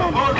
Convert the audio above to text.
When